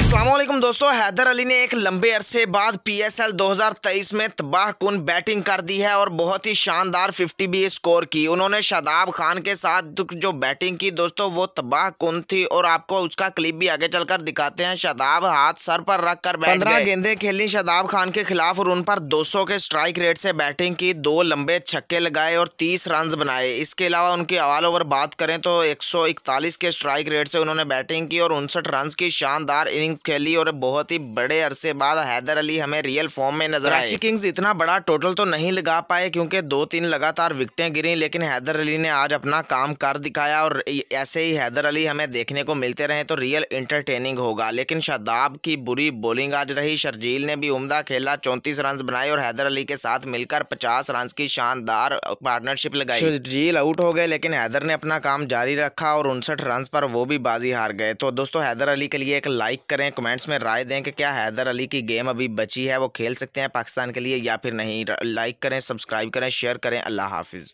असलम दोस्तों हैदर अली ने एक लंबे अरसे बाद पीएसएल 2023 में तबाह कन बैटिंग कर दी है और बहुत ही शानदार 50 भी स्कोर की। उन्होंने शादाब खान के साथ जो बैटिंग की दोस्तों वो तबाह कन थी और आपको उसका क्लिप भी आगे चलकर दिखाते हैं। शादाब हाथ सर पर रख कर पंद्रह गेंदे खेली शादाब खान के खिलाफ और उन पर दो के स्ट्राइक रेट से बैटिंग की दो लंबे छक्के लगाए और तीस रन बनाए। इसके अलावा उनकी ऑल ओवर बात करें तो एक के स्ट्राइक रेट से उन्होंने बैटिंग की और उनसठ रन की शानदार इनिंग खेली और बहुत ही बड़े अरसे बाद हैदर अली हमें रियल फॉर्म में नज़र आए। किंग्स इतना बड़ा टोटल तो नहीं लगा पाए क्योंकि दो तीन लगातार विकटें गिरी लेकिन हैदर अली ने आज अपना काम कर दिखाया और ऐसे ही हैदर अली हमें देखने को मिलते रहे तो रियल इंटरटेनिंग होगा। लेकिन शादाब की बुरी बॉलिंग आज रही। शर्जील ने भी उमदा खेला चौंतीस रन बनाए और हैदर अली के साथ मिलकर पचास रन की शानदार पार्टनरशिप लगाई। शर्जील आउट हो गए लेकिन हैदर ने अपना काम जारी रखा और उनसठ रन पर वो भी बाजी हार गए। तो दोस्तों हैदर अली के लिए एक लाइक करें कमेंट्स में राय दें कि क्या हैदर अली की गेम अभी बची है, वो खेल सकते हैं पाकिस्तान के लिए या फिर नहीं। लाइक करें सब्सक्राइब करें शेयर करें। अल्लाह हाफिज़।